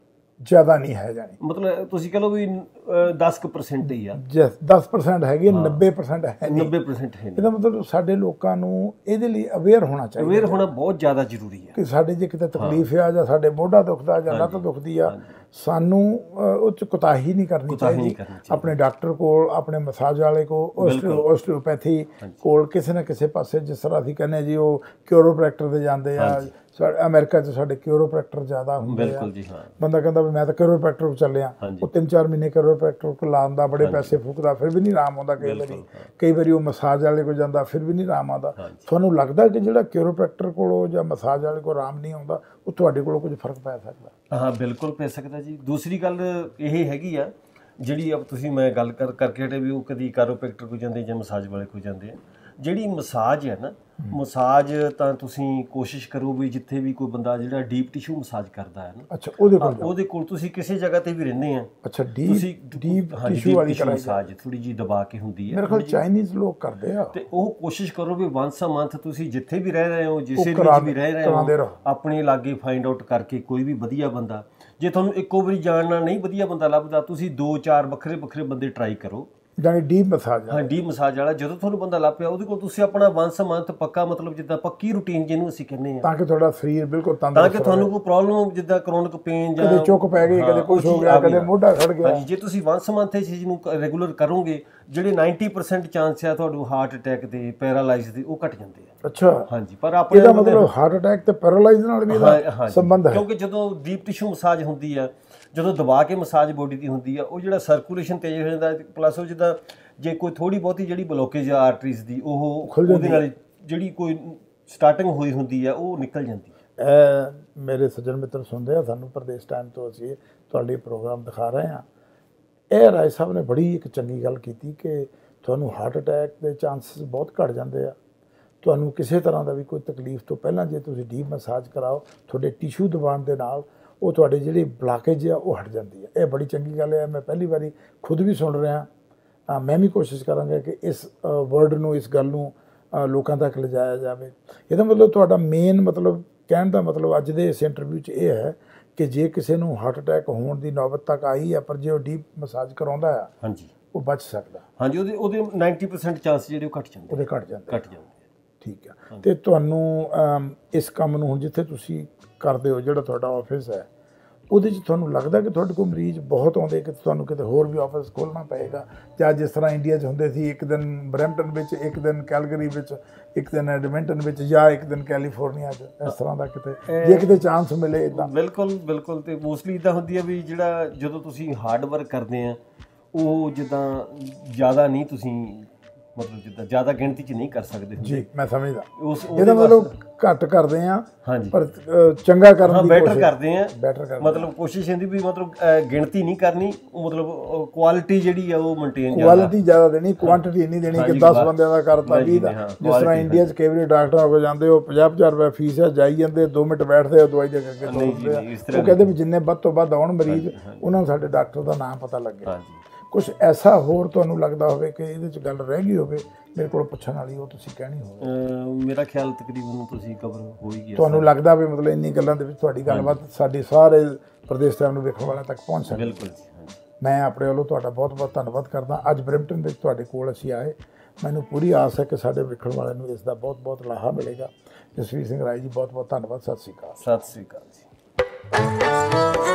ਜ਼ਿਆਦਾ ਨਹੀਂ ਹੈ ਜਾਣੀ। ਮਤਲਬ ਤੁਸੀਂ ਕਹਿ ਲਓ ਵੀ ਅਹ 10% ਹੀ ਆ। ਜਸ 10% ਹੈਗੀ ਹੈ, 90% ਹੈ ਨਹੀਂ। 90% ਹੈ ਇਹਦਾ ਮਤਲਬ ਸਾਡੇ ਲੋਕਾਂ ਨੂੰ ਇਹਦੇ ਲਈ ਅਵੇਅਰ ਹੋਣਾ ਚਾਹੀਦਾ। ਅਵੇਅਰ ਹੋਣਾ ਬਹੁਤ ਜ਼ਿਆਦਾ ਜ਼ਰੂਰੀ ਹੈ। ਕਿ ਸਾਡੇ ਜੇ ਕਿਤੇ ਤਕਲੀਫ ਆ ਜਾਂ ਸਾਡੇ ਮੋਢਾ ਦੁਖਦਾ ਜਾਂ ਲੱਤ ਦੁਖਦੀ ਆ ਸਾਨੂੰ ਉਹ ਚ ਕੁਤਾਹੀ ਨਹੀਂ ਕਰਨੀ ਚਾਹੀਦੀ। ਆਪਣੇ ਡਾਕਟਰ ਕੋਲ ਆਪਣੇ ਮਸਾਜ ਵਾਲੇ ਕੋਲ ਆਸਟੀਓਪੈਥੀ ਕੋਲ ਕਿਸੇ ਨਾ ਕਿਸੇ ਪਾਸੇ ਜਿਸ ਤਰ੍ਹਾਂ ਅਸੀਂ ਕਹਿੰਦੇ ਜੀ ਉਹ ਕਿਉਰੋਪ੍ਰੈਕਟਰ ਤੇ ਜਾਂਦੇ ਆ ਸਾਡੇ ਅਮਰੀਕਾ 'ਚ ਸਾਡੇ ਕਿਉਰੋਪ੍ਰੈਕਟਰ ਜ਼ਿਆਦਾ ਹੁੰਦੇ ਆ। ਬਿਲਕੁਲ ਜੀ ਹਾਂ। ਬੰਦਾ ਕਹਿੰਦਾ ਵੀ ਮੈਂ ਤਾਂ ਕਿਉਰੋਪ੍ਰੈਕਟਰ ਕੋਲ ਚੱਲਿਆ। ਉਹ 3-4 ਮਹੀਨੇ ਕਿਉਰੋਪ੍ਰੈਕਟਰ ਕੋਲ ਲਾਉਂਦਾ ਬੜੇ ਪੈਸੇ ਫੂਕਦਾ ਫਿਰ ਵੀ ਨਹੀਂ ਆਰਾਮ ਆਉਂਦਾ ਕਈ ਵਾਰੀ। ਕਈ ਵਾਰੀ ਉਹ ਮਸਾਜ ਵਾਲੇ ਕੋਲ ਜਾਂਦਾ ਫਿਰ ਵੀ ਨਹੀਂ ਆਰਾਮ ਆਉਂਦਾ। ਤੁਹਾਨੂੰ ਲੱਗਦਾ ਕਿ ਜਿਹੜਾ ਕਿਉਰੋਪ੍ਰੈਕਟਰ ਕੋਲੋਂ ਜਾਂ ਮਸਾਜ ਵਾਲੇ ਕੋਲ ਆਰਾਮ ਨਹੀਂ ਆਉਂਦਾ ਉਹ ਤੁਹਾਡੇ ਕੋਲੋਂ ਕੁਝ ਫ਼ਰਕ ਪੈ ਸਕਦਾ? ਹਾਂ ਬਿਲਕੁਲ ਪੈ ਸਕਦਾ ਜੀ। ਦੂਸਰੀ ਗੱਲ ਇਹ ਹੈਗੀ ਆ ਜਿਹੜੀ ਅਬ ਤੁਸੀਂ ਮੈਂ ਗੱਲ ਕਰ ਕਰਕੇ ਹਟੇ ਵੀ ਉਹ ਕਦੀ ਕਾਰੋਪੈਕਟਰ ਕੋ ਜਾਂਦੇ ਜਾਂ ਮਸਾਜ ਵਾਲੇ ਕੋ ਜਾਂਦੇ ਆ। ਜਿਹੜੀ ਮਸਾਜ ਹੈ ਨਾ ਮਸਾਜ ਤਾਂ ਤੁਸੀਂ ਕੋਸ਼ਿਸ਼ ਕਰੋ ਵੀ ਜਿੱਥੇ ਵੀ ਕੋਈ ਬੰਦਾ ਜਿਹੜਾ ਡੀਪ ਟਿਸ਼ੂ ਮਸਾਜ ਕਰਦਾ ਹੈ ਨਾ। ਅੱਛਾ ਉਹਦੇ ਕੋਲ। ਉਹਦੇ ਕੋਲ ਤੁਸੀਂ ਕਿਸੇ ਜਗ੍ਹਾ ਤੇ ਵੀ ਰਹਿੰਦੇ ਆ। ਅੱਛਾ ਤੁਸੀਂ ਡੀਪ ਡੀਪ ਹਾਂਜੀ, ਟਿਸ਼ੂ ਵਾਲੀ ਕਰਾਈ ਮਸਾਜ ਥੋੜੀ ਜੀ ਦਬਾ ਕੇ ਹੁੰਦੀ ਹੈ। ਮੇਰੇ ਖਿਆਲ ਚਾਈਨੀਜ਼ ਲੋਕ ਕਰਦੇ ਆ। ਤੇ ਉਹ ਕੋਸ਼ਿਸ਼ ਕਰੋ ਵੀ ਵਨਸ ਅ ਮੰਥ ਤੁਸੀਂ ਜਿੱਥੇ ਵੀ ਰਹਿ ਰਹੇ ਹੋ ਜਿਸੇ ਕਰਾ- ਵੀ ਰਹਿ ਰਹੇ ਹੋ। ਆਪਣੇ ਲਾਗੇ ਫਾਈਂਡ ਆਊਟ ਕਰਕੇ ਕੋਈ ਵੀ ਵਧੀਆ ਬੰਦਾ। ਜੇ ਤੁਹਾਨੂੰ ਇੱਕੋ ਵਾਰੀ ਜਾਣਨਾ ਨਹੀਂ ਵਧੀਆ ਬੰਦਾ ਲੱਭਦਾ ਤੁਸੀਂ ਦੋ ਚਾਰ ਵੱਖਰੇ ਵੱਖਰੇ ਬੰਦੇ ਟਰਾਈ ਕਰੋ। ਜਾਨੀ ਡੀਪ ਮਸਾਜ ਹਾਂ ਡੀ ਮਸਾਜ ਵਾਲਾ ਜਦੋਂ ਤੁਹਾਨੂੰ ਬੰਦਾ ਲੱਭ ਪਿਆ ਉਹਦੇ ਕੋਲ ਤੁਸੀਂ ਆਪਣਾ ਵਨਸ ਅ ਮੰਥ ਪੱਕਾ ਮਤਲਬ ਜਿੱਦਾਂ ਪੱਕੀ ਰੁਟੀਨ ਜਿਹਨੂੰ ਅਸੀਂ ਕਹਿੰਦੇ ਆ ਤਾਂ ਕਿ ਤੁਹਾਡਾ ਸਰੀਰ ਬਿਲਕੁਲ ਤਾਂ ਤੰਦਰੁਸਤ ਕਿ ਤੁਹਾਨੂੰ ਕੋਈ ਪ੍ਰੋਬਲਮ ਜਿੱਦਾਂ ਕਰੋਨਿਕ ਪੇਨ ਜਾਂ ਕਦੇ ਚੁੱਕ ਪੈ ਗਈ ਕਦੇ ਕੁਝ ਹੋ ਗਿਆ ਕਦੇ। ਮੋਢਾ ਖੜ ਗਿਆ। ਹਾਂਜੀ ਜੇ ਤੁਸੀਂ ਵਨਸ ਮੰਥ ਇਸ ਚੀਜ਼ ਨੂੰ ਰੈਗੂਲਰ ਕਰੋਗੇ ਜਿਹੜੇ 90% ਚਾਂਸ ਆ ਤੁਹਾਨੂੰ ਹਾਰਟ ਅਟੈਕ ਦੇ ਪੈਰਾਲਾਈਜ਼ ਦੇ ਉਹ ਘਟ ਜਾਂਦੇ ਆ। ਅੱਛਾ। ਹਾਂਜੀ ਪਰ ਆਪਣੇ ਇਹਦਾ ਮਤਲਬ ਹਾਰਟ ਅਟੈਕ ਤੇ ਪੈਰਾਲਾਈਜ਼ ਨਾਲ ਵੀ ਇਹਦਾ। ਸੰਬੰਧ ਹੈ। ਕਿਉਂਕਿ ਜਦੋਂ ਡੀਪ ਟਿਸ਼ੂ ਮਸਾਜ ਹੁੰਦੀ ਆ ਜਦੋਂ ਦਬਾ ਕੇ ਮਸਾਜ ਬੋਡੀ ਦੀ ਹੁੰਦੀ ਆ ਉਹ ਜਿਹੜਾ ਸਰਕੂਲੇਸ਼ਨ ਤੇਜ਼ ਹੋ ਜਾਂਦਾ ਪਲੱਸ ਉਹ ਜਿੱਦਾਂ ਜੇ ਕੋਈ ਥੋੜੀ ਬਹੁਤੀ ਜਿਹੜੀ ਬਲੋਕੇਜ ਆ ਆਰਟਰੀਜ਼ ਦੀ ਉਹ ਉਹਦੇ ਨਾਲ ਜਿਹੜੀ ਕੋਈ ਸਟਾਰਟਿੰਗ ਹੋਈ ਹੁੰਦੀ ਆ ਉਹ ਨਿਕਲ ਜਾਂਦੀ ਆ। ਇਹ ਮੇਰੇ ਸੱਜਣ ਮਿੱਤਰ ਸੁਣਦੇ ਆ ਸਾਨੂੰ ਪ੍ਰਦੇਸ਼ ਟਾਈਮ ਤੋਂ ਅਸੀਂ ਤੁਹਾਡੇ ਪ੍ਰੋਗਰਾਮ ਦਿਖਾ ਰਹੇ ਹਾਂ ਇਹ ਰਾਏ ਸਾਹਿਬ ਨੇ ਬੜੀ ਇੱਕ ਚੰਗੀ ਗੱਲ ਕੀਤੀ ਕਿ ਤੁਹਾਨੂੰ ਹਾਰਟ ਅਟੈਕ ਦੇ ਚਾਂਸਸ ਬਹੁਤ ਘਟ ਜਾਂਦੇ ਆ। ਤੁਹਾਨੂੰ ਕਿਸੇ ਤਰ੍ਹਾਂ ਦਾ ਵੀ ਕੋਈ ਤਕਲੀਫ ਤੋਂ ਪਹਿਲਾਂ ਜੇ ਤੁਸੀਂ ਡੀਪ ਮਸਾਜ ਕਰਾਓ ਤੁਹਾਡੇ ਟਿਸ਼ੂ ਦਬਾਉਣ ਦੇ ਨਾਲ ਉਹ ਤੁਹਾਡੇ ਜਿਹੜੀ ਬਲਾਕੇਜ ਆ ਉਹ ਹਟ ਜਾਂਦੀ ਹੈ ਇਹ ਬੜੀ ਚੰਗੀ ਗੱਲ ਹੈ ਮੈਂ ਪਹਿਲੀ ਵਾਰੀ ਖੁਦ ਵੀ ਸੁਣ ਰਿਹਾ ਮੈਂ ਵੀ ਕੋਸ਼ਿਸ਼ ਕਰਾਂਗਾ ਕਿ ਇਸ ਵਰਡ ਨੂੰ ਇਸ ਗੱਲ ਨੂੰ ਲੋਕਾਂ ਤੱਕ ਲਿਜਾਇਆ ਜਾਵੇ। ਇਹਦਾ ਮਤਲਬ ਤੁਹਾਡਾ ਮੇਨ ਮਤਲਬ ਕਹਿਣ ਦਾ ਮਤਲਬ ਅੱਜ ਦੇ ਇਸ ਇੰਟਰਵਿਊ 'ਚ ਇਹ ਹੈ ਕਿ ਜੇ ਕਿਸੇ ਨੂੰ ਹਾਰਟ ਅਟੈਕ ਹੋਣ ਦੀ ਨੌਬਤ ਤੱਕ ਆਈ ਹੈ ਪਰ ਜੇ ਉਹ ਡੀਪ ਮਸਾਜ ਕਰਾਉਂਦਾ ਆ ਹਾਂਜੀ। ਉਹ ਬਚ ਸਕਦਾ। ਹਾਂਜੀ ਉਹਦੇ ਉਹਦੇ 90% ਚਾਂਸ ਜਿਹੜੇ ਉਹ ਘਟ ਜਾਂਦੇ ਉਹਦੇ ਘਟ ਜਾਂਦੇ ਘਟ ਜਾਂਦੇ ਠੀਕ ਆ। ਤੇ ਤੁਹਾਨੂੰ ਇਸ ਕੰਮ ਨੂੰ ਹੁਣ ਜਿੱਥੇ ਤੁਸੀਂ ਕਰਦੇ ਹੋ ਜਿਹੜਾ ਤੁਹਾਡਾ ਆਫਿਸ ਹੈ ਉਹਦੇ 'ਚ ਤੁਹਾਨੂੰ ਲੱਗਦਾ ਕਿ ਤੁਹਾਡੇ ਕੋਲ ਮਰੀਜ਼ ਬਹੁਤ ਆਉਂਦੇ ਕਿ ਤੁਹਾਨੂੰ ਕਿਤੇ ਹੋਰ ਵੀ ਆਫਿਸ ਖੋਲਣਾ ਪਏਗਾ? ਜਾਂ ਜਿਸ ਤਰ੍ਹਾਂ ਇੰਡੀਆ 'ਚ ਹੁੰਦੇ ਸੀ ਇੱਕ ਦਿਨ ਬਰੈਂਪਟਨ ਵਿੱਚ ਇੱਕ ਦਿਨ ਕੈਲਗਰੀ ਵਿੱਚ ਇੱਕ ਦਿਨ ਐਡਮਿੰਟਨ ਵਿੱਚ ਜਾਂ ਇੱਕ ਦਿਨ ਕੈਲੀਫੋਰਨੀਆ 'ਚ ਇਸ ਤਰ੍ਹਾਂ ਦਾ ਕਿਤੇ ਜੇ ਕਿਤੇ ਚਾਂਸ ਮਿਲੇ ਇਦਾਂ ਬਿਲਕੁਲ ਬਿਲਕੁਲ ਤੇ ਮੋਸਟਲੀ ਇਦਾਂ ਹੁੰਦੀ ਆ ਵੀ ਜਿਹੜਾ ਜਦੋਂ ਤੁਸੀਂ ਹਾਰਡ ਵਰਕ ਕਰਦੇ ਆ ਉਹ ਜਿੱਦਾਂ ਜ਼ਿਆਦਾ ਨਹੀਂ ਤੁਸੀਂ ਮਤਲਬ ਜਿੱਦਾਂ ਜ਼ਿਆਦਾ ਗਿਣਤੀ 'ਚ ਨਹੀਂ ਕਰ ਸਕਦੇ ਹੁੰਦੇ ਜੀ ਮੈਂ ਸਮਝਦਾ। ਉਸ ਇਹਦਾ ਮਤਲਬ ਘੱਟ ਕਰਦੇ ਆ ਹਾਂਜੀ। ਪਰ ਚੰਗਾ ਕਰਨ ਦੀ ਬੈਟਰ ਕਰਦੇ ਆ ਬੈਟਰ ਕਰਦੇ ਮਤਲਬ ਕੋਸ਼ਿਸ਼ ਹੁੰਦੀ ਵੀ ਮਤਲਬ ਗਿਣਤੀ ਨਹੀਂ ਕਰਨੀ ਉਹ ਮਤਲਬ ਕੁਆਲਿਟੀ ਜਿਹੜੀ ਆ ਉਹ ਮੇਨਟੇਨ ਜ਼ਿਆਦਾ। ਕੁਆਲਿਟੀ ਜ਼ਿਆਦਾ ਦੇਣੀ ਕੁਆਂਟੀਟੀ ਨਹੀਂ ਦੇਣੀ ਕਿ ਹਾਂਜੀ, 10 ਬਸ। ਬੰਦਿਆਂ ਦਾ ਕਰਤਾ ਹਾਂਜੀ, 20 ਦਾ। ਜਿਸ ਤਰ੍ਹਾਂ ਇੰਡੀਆ 'ਚ ਕਈ ਵਾਰੀ ਡਾਕਟਰਾਂ ਕੋਲ ਜਾਂਦੇ ਉਹ 50 ਰੁਪਏ ਫੀਸ ਹੈ ਜਾਈ ਜਾਂਦੇ 2 ਮਿੰਟ ਬੈਠਦੇ ਆ ਦਵਾਈ ਦੇ ਕੇ ਤੁਰਦੇ ਉਹ ਕਹਿੰਦੇ ਵੀ ਜਿੰਨੇ ਵੱਧ ਤੋਂ ਵੱਧ ਆਉਣ ਮਰੀਜ਼ ਉਹਨਾਂ ਨੂੰ ਸਾਡੇ ਡਾਕਟਰ ਦਾ ਨਾਮ ਪਤਾ ਲੱਗੇ। ਹਾਂਜੀ। ਕੁਝ ਐਸਾ ਹੋਰ ਤੁਹਾਨੂੰ ਲੱਗਦਾ ਹੋਵੇ ਕਿ ਇਹਦੇ 'ਚ ਗੱਲ ਰਹਿ ਗਈ ਹੋਵੇ ਮੇਰੇ ਕੋਲ ਪੁੱਛਣ ਵਾਲੀ ਉਹ ਤੁਸੀਂ ਕਹਿਣੀ ਹੋਵੇ। ਮੇਰਾ ਖਿਆਲ ਤਕਰੀਬਨ ਤੁਸੀਂ ਕਵਰ ਹੋ ਹੀ ਗਿਆ। ਤੁਹਾਨੂੰ ਲੱਗਦਾ ਵੀ ਮਤਲਬ ਇੰਨੀ ਗੱਲਾਂ ਦੇ ਵਿੱਚ ਤੁਹਾਡੀ ਗੱਲਬਾਤ ਸਾਡੀ ਸਾਰੇ ਪ੍ਰਦੇਸ਼ ਟਾਈਮ ਨੂੰ ਵੇਖਣ ਵਾਲਿਆਂ ਤੱਕ ਪਹੁੰਚ ਸਕਦੀ। ਬਿਲਕੁਲ ਮੈਂ ਆਪਣੇ ਵੱਲੋਂ ਤੁਹਾਡਾ ਬਹੁਤ-ਬਹੁਤ ਧੰਨਵਾਦ ਕਰਦਾ। ਅੱਜ ਬ੍ਰਿਮਟਨ ਵਿੱਚ ਤੁਹਾਡੇ ਕੋਲ ਅਸੀਂ ਆਏ। ਮੈਨੂੰ ਪੂਰੀ ਆਸ ਹੈ ਕਿ ਸਾਡੇ ਵੇਖਣ ਵਾਲਿਆਂ ਨੂੰ ਇਸ ਦਾ ਬਹੁਤ-ਬਹੁਤ ਲਾਹਾ ਮਿਲੇਗਾ। ਜਸਵੀਰ ਸਿੰਘ ਰਾਏ ਜੀ ਬਹੁਤ-ਬਹੁਤ ਧੰਨਵਾਦ। ਸਤਿ ਸ਼੍ਰੀ ਅਕਾਲ। ਸਤਿ ਸ੍ਰੀ ਅਕਾਲ ਜੀ।